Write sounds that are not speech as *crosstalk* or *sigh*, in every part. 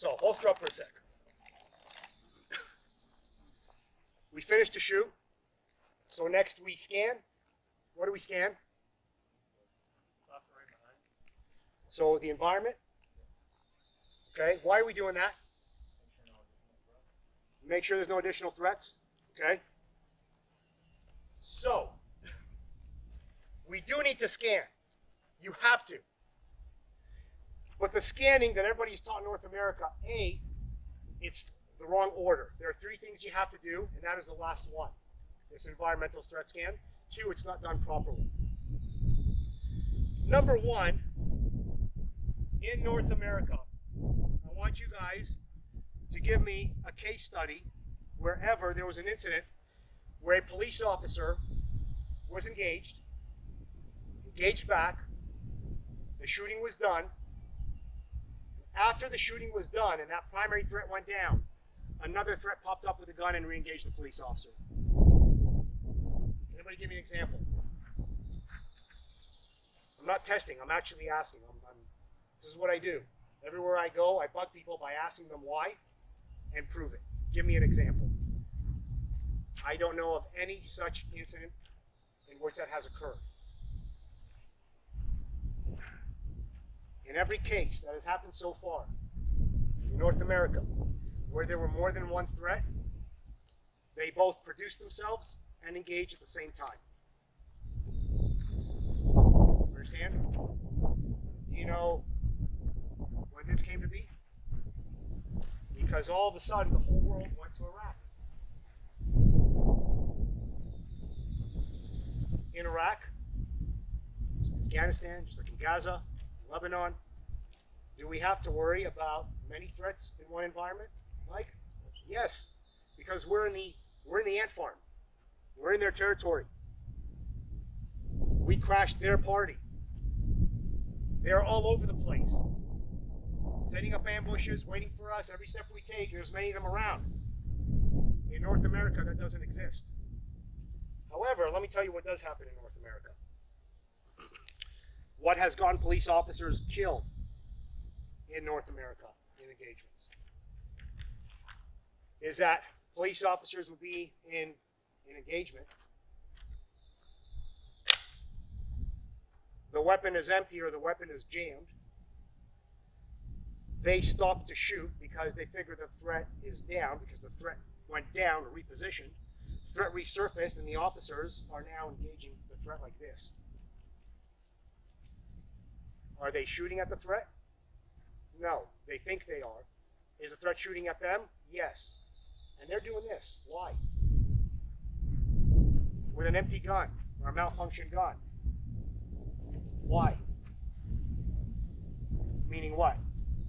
So holster up for a sec. We finished the shoe. So next we scan. What do we scan? So the environment. Okay, why are we doing that? Make sure there's no additional threats. Okay. So we do need to scan. You have to. But the scanning that everybody's taught in North America, A, it's the wrong order. There are three things you have to do, and that is the last one. This environmental threat scan. Two, it's not done properly. Number one, in North America, I want you guys to give me a case study wherever there was an incident where a police officer was engaged, engaged back, the shooting was done. After the shooting was done and that primary threat went down, another threat popped up with a gun and re-engaged the police officer. Anybody give me an example? I'm not testing, I'm actually asking. I'm, I'm, this is what I do. Everywhere I go, I bug people by asking them why and prove it. Give me an example. I don't know of any such incident in which that has occurred. In every case that has happened so far in North America, where there were more than one threat, they both produced themselves and engaged at the same time. Understand? Do you know when this came to be? Because all of a sudden the whole world went to Iraq. In Iraq, Afghanistan, just like in Gaza, Lebanon, do we have to worry about many threats in one environment? Mike? Yes, because we're in the we're in the ant farm. We're in their territory. We crashed their party. They're all over the place. Setting up ambushes, waiting for us every step we take. There's many of them around. In North America, that doesn't exist. However, let me tell you what does happen in North America. What has gone police officers killed in North America in engagements? Is that police officers will be in an engagement. The weapon is empty or the weapon is jammed. They stop to shoot because they figure the threat is down because the threat went down or repositioned. The Threat resurfaced and the officers are now engaging the threat like this. Are they shooting at the threat? No, they think they are. Is the threat shooting at them? Yes. And they're doing this. Why? With an empty gun or a malfunctioned gun. Why? Meaning what?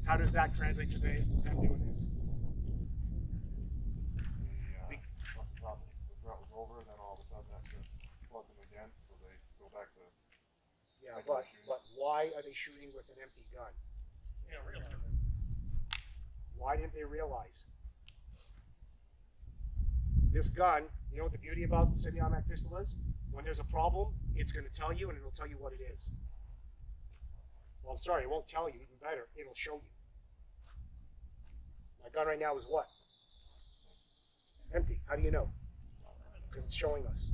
How does that translate to them doing this? The, uh, Be- must have thought the threat was over, and then all of a sudden that just floods them again, so they go back to, Yeah, but, but why are they shooting with an empty gun? Yeah, real. Why didn't they realize? This gun, you know what the beauty about the semi-automatic pistol is? When there's a problem, it's going to tell you and it'll tell you what it is. Well, I'm sorry, it won't tell you, even better, it'll show you. My gun right now is what? Empty. How do you know? Because it's showing us.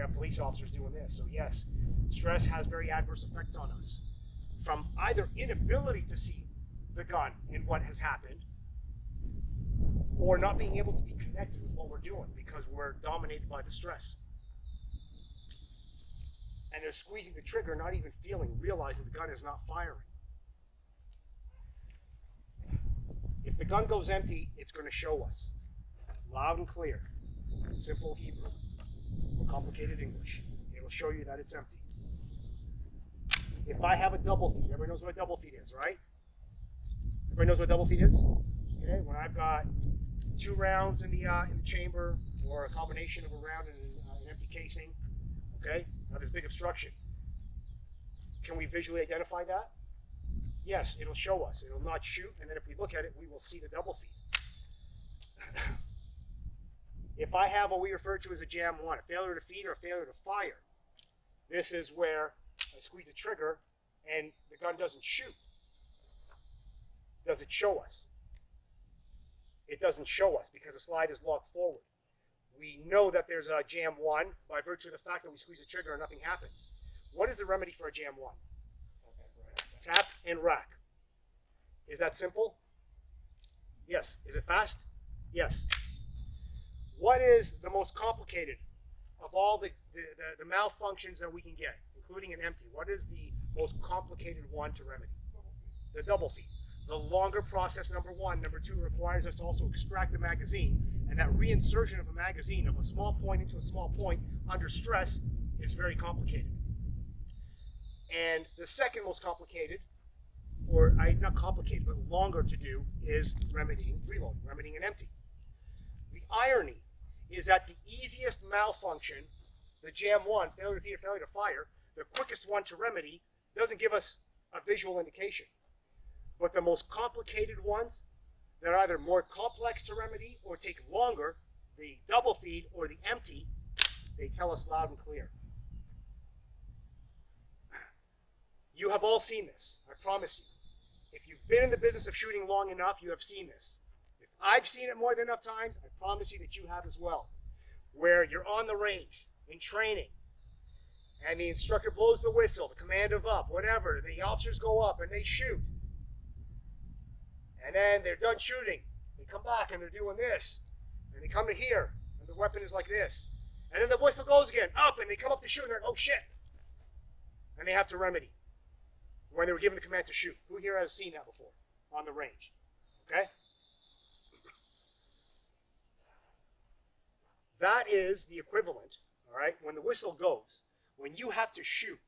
Have police officers doing this. So, yes, stress has very adverse effects on us. From either inability to see the gun and what has happened, or not being able to be connected with what we're doing because we're dominated by the stress. And they're squeezing the trigger, not even feeling, realizing the gun is not firing. If the gun goes empty, it's going to show us loud and clear, simple Hebrew, complicated English. It'll show you that it's empty. If I have a double feed, everybody knows what a double feed is, right? Everybody knows what a double feed is? Okay, when I've got two rounds in the uh, in the chamber, or a combination of a round and uh, an empty casing, okay, I have this big obstruction. Can we visually identify that? Yes, it'll show us. It'll not shoot, and then if we look at it, we will see the double feed. If I have what we refer to as a jam one, a failure to feed or a failure to fire, this is where I squeeze the trigger and the gun doesn't shoot. does it show us? It doesn't show us because the slide is locked forward. We know that there's a jam one by virtue of the fact that we squeeze the trigger and nothing happens. What is the remedy for a jam one? Tap and rack. Is that simple? Yes. Is it fast? Yes. What is the most complicated of all the, the, the, the malfunctions that we can get, including an empty? What is the most complicated one to remedy? The double feed. The longer process, number one. Number two, requires us to also extract the magazine. And that reinsertion of a magazine of a small point into a small point under stress is very complicated. And the second most complicated, or I, not complicated, but longer to do, is remedying reload, remedying an empty. The irony is that the easiest malfunction, the jam one, failure to feed or failure to fire, the quickest one to remedy, doesn't give us a visual indication. But the most complicated ones that are either more complex to remedy or take longer, the double feed or the empty, they tell us loud and clear. You have all seen this, I promise you. If you've been in the business of shooting long enough, you have seen this. I've seen it more than enough times, I promise you that you have as well. Where you're on the range in training, and the instructor blows the whistle, the command of up, whatever, the officers go up and they shoot. And then they're done shooting. They come back and they're doing this. And they come to here, and the weapon is like this. And then the whistle goes again, up, and they come up to shoot, and they're, like, oh shit. And they have to remedy when they were given the command to shoot. Who here has seen that before on the range? Okay? That is the equivalent, all right, when the whistle goes, when you have to shoot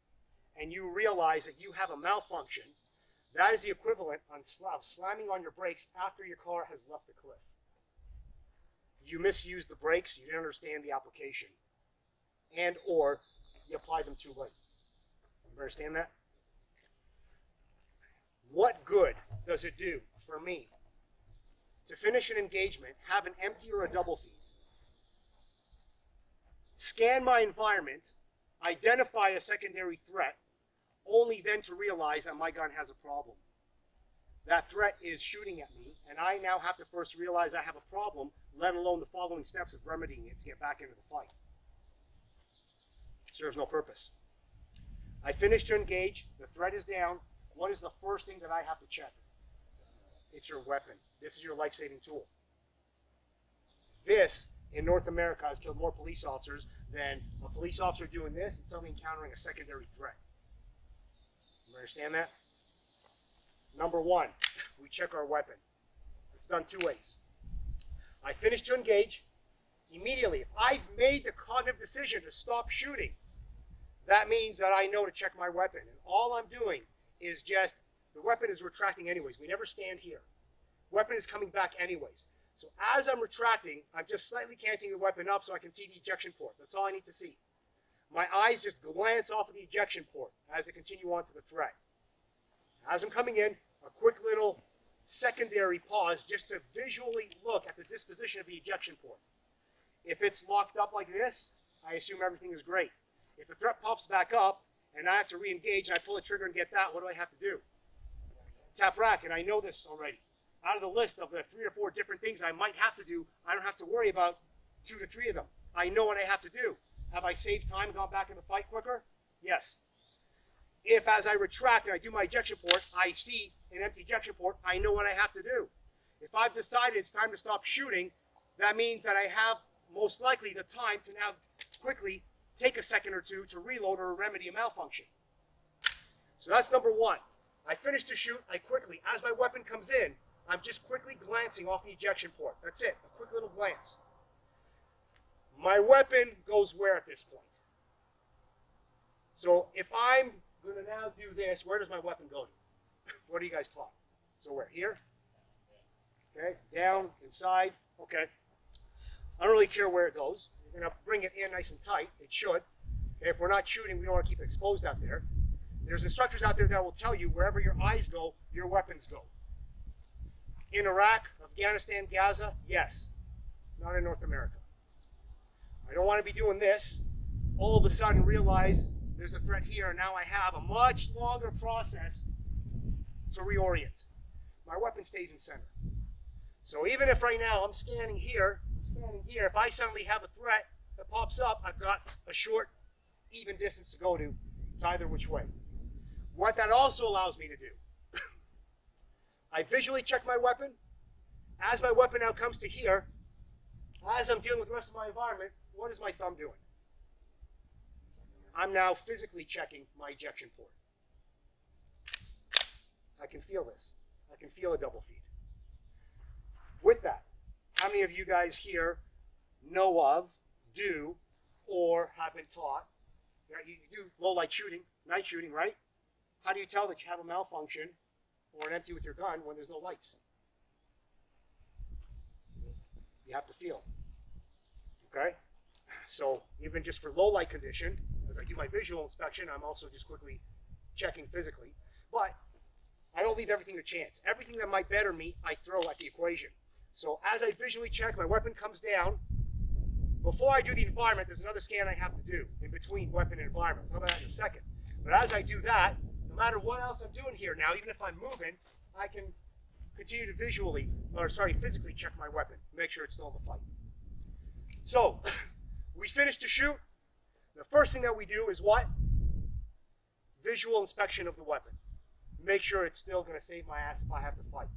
and you realize that you have a malfunction, that is the equivalent on of slamming on your brakes after your car has left the cliff. You misused the brakes, you didn't understand the application, and or you applied them too late. You understand that? What good does it do for me to finish an engagement, have an empty or a double feed, scan my environment, identify a secondary threat, only then to realize that my gun has a problem? That threat is shooting at me, and I now have to first realize I have a problem, let alone the following steps of remedying it to get back into the fight. Serves no purpose. I finish to engage, the threat is down, what is the first thing that I have to check? It's your weapon. This is your life saving tool. This, in North America, has killed more police officers than a police officer doing this and suddenly encountering a secondary threat. You understand that? Number one, we check our weapon. It's done two ways. I finish to engage. Immediately, if I've made the cognitive decision to stop shooting, that means that I know to check my weapon. And all I'm doing is just the weapon is retracting anyways. We never stand here. Weapon is coming back anyways. So as I'm retracting, I'm just slightly canting the weapon up so I can see the ejection port. That's all I need to see. My eyes just glance off of the ejection port as they continue on to the threat. As I'm coming in, a quick little secondary pause just to visually look at the disposition of the ejection port. If it's locked up like this, I assume everything is great. If the threat pops back up, and I have to re-engage and I pull the trigger and get that, what do I have to do? Tap rack, and I know this already. Out of the list of the three or four different things I might have to do, I don't have to worry about two to three of them. I know what I have to do. Have I saved time and gone back in the fight quicker? Yes. If as I retract and I do my ejection port, I see an empty ejection port, I know what I have to do. If I've decided it's time to stop shooting, that means that I have most likely the time to now quickly take a second or two to reload or remedy a malfunction. So that's number one. I finish to shoot, I quickly, as my weapon comes in, I'm just quickly glancing off the ejection port. That's it, a quick little glance. My weapon goes where at this point? So if I'm going to now do this, where does my weapon go to? *laughs* what are you guys taught? So where? Here? Okay, down, inside. Okay. I don't really care where it goes. We're going to bring it in nice and tight. It should. Okay, if we're not shooting, we don't want to keep it exposed out there. There's instructors out there that will tell you wherever your eyes go, your weapons go. In Iraq, Afghanistan, Gaza, yes. Not in North America. I don't want to be doing this. All of a sudden realize there's a threat here, and now I have a much longer process to reorient. my weapon stays in center. So even if right now I'm scanning here, standing here, if I suddenly have a threat that pops up, I've got a short, even distance to go to, to either which way. What that also allows me to do, I visually check my weapon. As my weapon now comes to here, as I'm dealing with the rest of my environment, what is my thumb doing? I'm now physically checking my ejection port. I can feel this. I can feel a double feed. With that, how many of you guys here know of, do, or have been taught? that You do low light shooting, night shooting, right? How do you tell that you have a malfunction or an empty with your gun when there's no lights? You have to feel. Okay? So even just for low light condition, as I do my visual inspection, I'm also just quickly checking physically. But I don't leave everything to chance. Everything that might better me, I throw at the equation. So as I visually check, my weapon comes down. Before I do the environment, there's another scan I have to do in between weapon and environment. I'll talk about that in a second. But as I do that, no matter what else I'm doing here now, even if I'm moving, I can continue to visually, or sorry, physically check my weapon, make sure it's still in the fight. So, *laughs* we finish the shoot. The first thing that we do is what? Visual inspection of the weapon. Make sure it's still going to save my ass if I have to fight.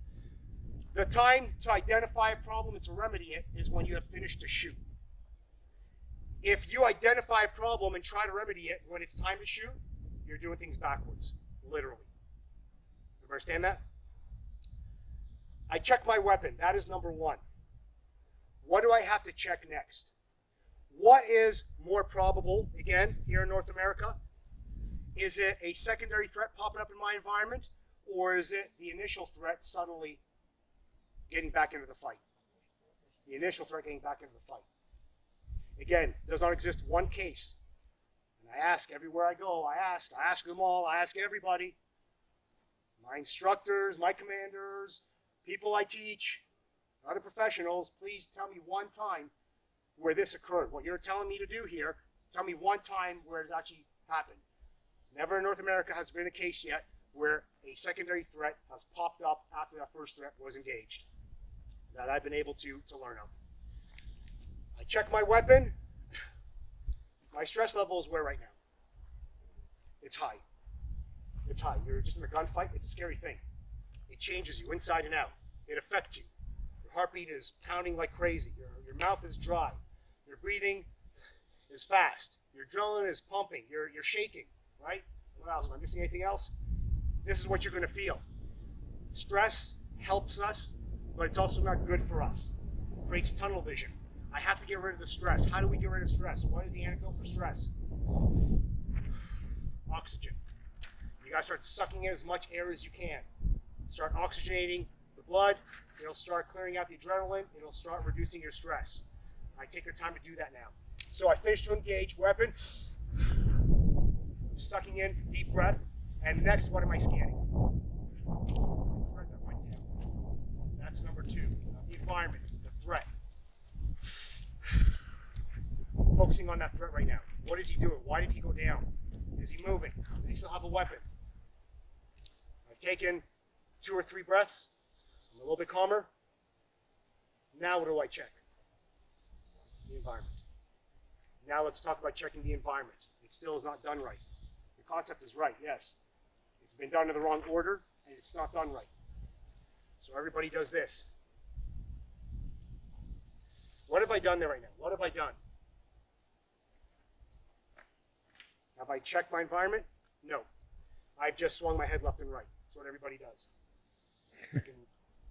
The time to identify a problem and to remedy it is when you have finished the shoot. If you identify a problem and try to remedy it when it's time to shoot, you're doing things backwards, literally. You understand that? I check my weapon. That is number one. What do I have to check next? What is more probable, again, here in North America? Is it a secondary threat popping up in my environment, or is it the initial threat suddenly getting back into the fight? The initial threat getting back into the fight. Again, does not exist one case. I ask everywhere I go, I ask, I ask them all, I ask everybody. My instructors, my commanders, people I teach, other professionals, please tell me one time where this occurred. What you're telling me to do here, tell me one time where it's actually happened. Never in North America has been a case yet where a secondary threat has popped up after that first threat was engaged that I've been able to, to learn of. I check my weapon. My stress level is where right now? It's high. It's high. You're just in a gunfight. It's a scary thing. It changes you inside and out. It affects you. Your heartbeat is pounding like crazy. Your, your mouth is dry. Your breathing is fast. Your adrenaline is pumping. You're, you're shaking, right? What else? Am I missing anything else? This is what you're going to feel. Stress helps us, but it's also not good for us. It creates tunnel vision. I have to get rid of the stress. How do we get rid of stress? What is the antidote for stress? Oxygen. You gotta start sucking in as much air as you can. Start oxygenating the blood. It'll start clearing out the adrenaline. It'll start reducing your stress. I take the time to do that now. So I finish to engage weapon. Sucking in deep breath. And next, what am I scanning? That's number two. The environment, the threat. Focusing on that threat right now. What is he doing? Why did he go down? Is he moving? Does he still have a weapon? I've taken two or three breaths. I'm a little bit calmer. Now what do I check? The environment. Now let's talk about checking the environment. It still is not done right. The concept is right, yes. It's been done in the wrong order, and it's not done right. So everybody does this. What have I done there right now? What have I done? Have I checked my environment? No. I've just swung my head left and right. That's what everybody does. I can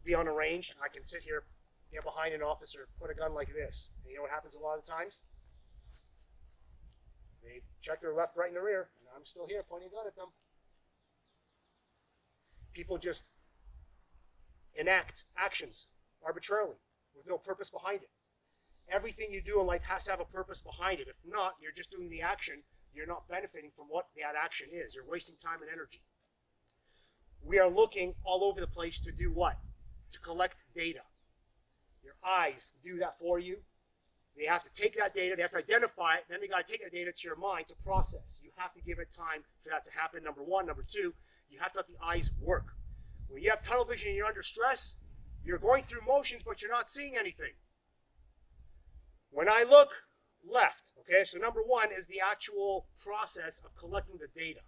be on a range. I can sit here, get behind an officer, put a gun like this. And you know what happens a lot of times? They check their left, right, and the rear, and I'm still here pointing a gun at them. People just enact actions arbitrarily with no purpose behind it. Everything you do in life has to have a purpose behind it. If not, you're just doing the action. You're not benefiting from what that action is. You're wasting time and energy. We are looking all over the place to do what? To collect data. Your eyes do that for you. They have to take that data, they have to identify it, then they got to take that data to your mind to process. You have to give it time for that to happen, number one. Number two, you have to let the eyes work. When you have tunnel vision and you're under stress, you're going through motions, but you're not seeing anything. When I look left, okay, so number one is the actual process of collecting the data.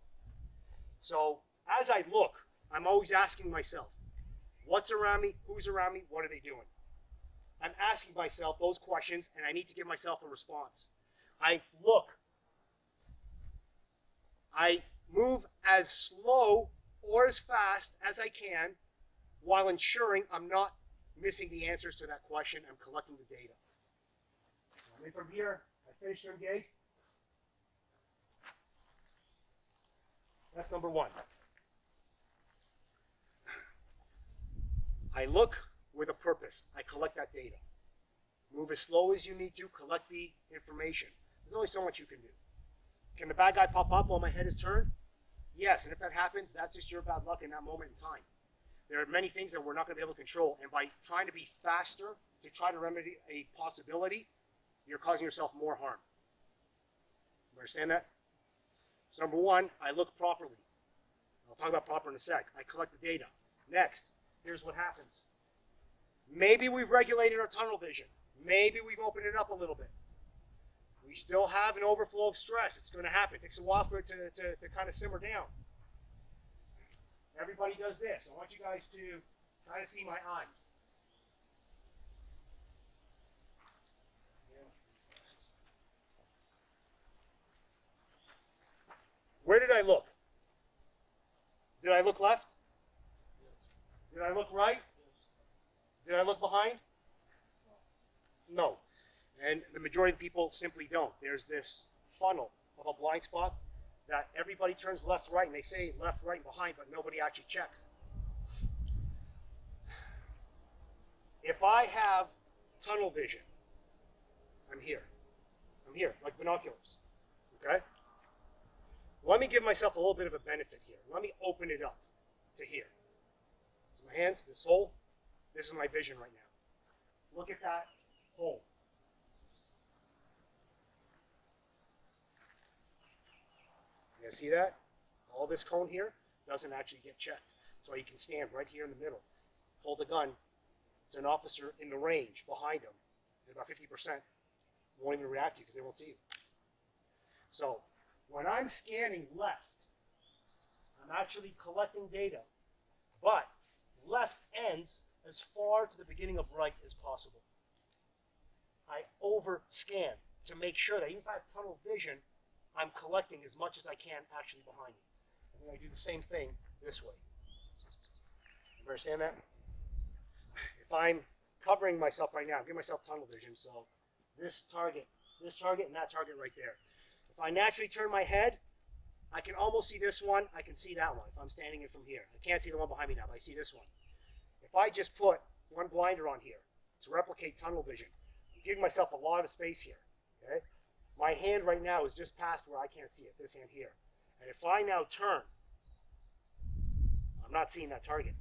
So as I look, I'm always asking myself, what's around me, who's around me, what are they doing? I'm asking myself those questions and I need to give myself a response. I look. I move as slow or as fast as I can while ensuring I'm not missing the answers to that question. I'm collecting the data. And from here, I finish to engage. That's number one. I look with a purpose. I collect that data. Move as slow as you need to, collect the information. There's only so much you can do. Can the bad guy pop up while my head is turned? Yes, and if that happens, that's just your bad luck in that moment in time. There are many things that we're not going to be able to control, and by trying to be faster to try to remedy a possibility, you're causing yourself more harm. You understand that? So number one, I look properly. I'll talk about proper in a sec. I collect the data. Next, here's what happens. Maybe we've regulated our tunnel vision. Maybe we've opened it up a little bit. We still have an overflow of stress. It's going to happen. It takes a while for it to, to, to kind of simmer down. Everybody does this. I want you guys to try to see my eyes. Where did I look? Did I look left? Did I look right? Did I look behind? No. And the majority of people simply don't. There's this funnel of a blind spot that everybody turns left, right, and they say left, right, and behind, but nobody actually checks. If I have tunnel vision, I'm here. I'm here, like binoculars. Okay? Let me give myself a little bit of a benefit here. Let me open it up to here. So my hands, this hole, this is my vision right now. Look at that hole. You guys see that? All this cone here doesn't actually get checked. So you can stand right here in the middle, hold the gun It's an officer in the range behind him, about 50% won't even react to you because they won't see you. So when I'm scanning left, I'm actually collecting data, but left ends as far to the beginning of right as possible. I over scan to make sure that even if I have tunnel vision, I'm collecting as much as I can actually behind me. And then I do the same thing this way. You understand that? If I'm covering myself right now, I'm giving myself tunnel vision, so this target, this target, and that target right there. If I naturally turn my head, I can almost see this one. I can see that one if I'm standing in from here. I can't see the one behind me now, but I see this one. If I just put one blinder on here to replicate tunnel vision, I'm giving myself a lot of space here. Okay? My hand right now is just past where I can't see it, this hand here. And if I now turn, I'm not seeing that target.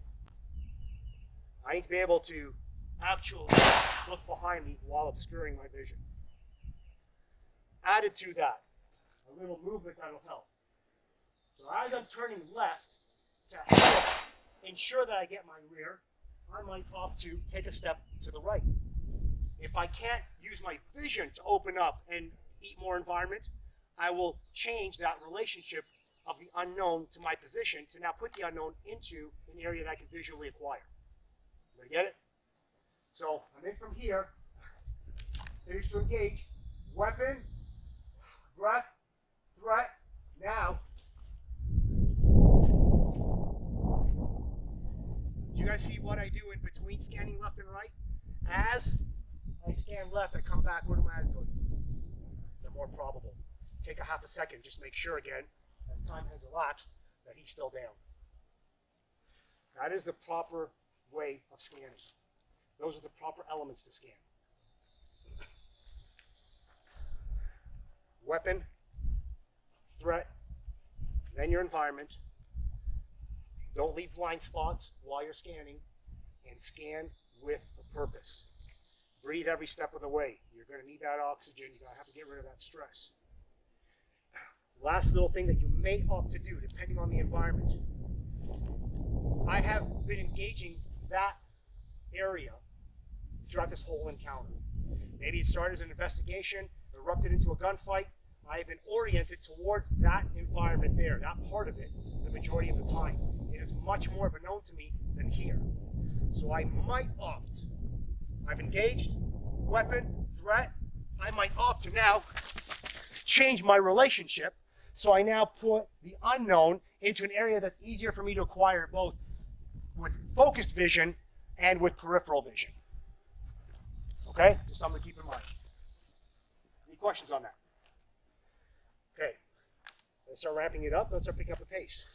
I need to be able to actually look behind me while obscuring my vision. Added to that, a little movement that'll help. So as I'm turning left to ensure that I get my rear, I might opt to take a step to the right. If I can't use my vision to open up and eat more environment, I will change that relationship of the unknown to my position to now put the unknown into an area that I can visually acquire. You get it? So I'm in from here, finish to engage, weapon, breath, threat, now. Do you guys see what I do in between scanning left and right? As I scan left, I come back, where do my eyes go? The more probable. Take a half a second, just make sure again, as time has elapsed, that he's still down. That is the proper way of scanning. Those are the proper elements to scan. Weapon, threat, then your environment. Don't leave blind spots while you're scanning, and scan with a purpose. Breathe every step of the way. You're going to need that oxygen. You're going to have to get rid of that stress. Last little thing that you may opt to do, depending on the environment. I have been engaging that area throughout this whole encounter. Maybe it started as an investigation, erupted into a gunfight. I have been oriented towards that environment there, that part of it, the majority of the time. It is much more of a known to me than here. So I might opt. I've engaged, weapon, threat. I might opt to now change my relationship. So I now put the unknown into an area that's easier for me to acquire both with focused vision and with peripheral vision. Okay? Just something to keep in mind. Any questions on that? Start wrapping it up. Let's start picking up the pace.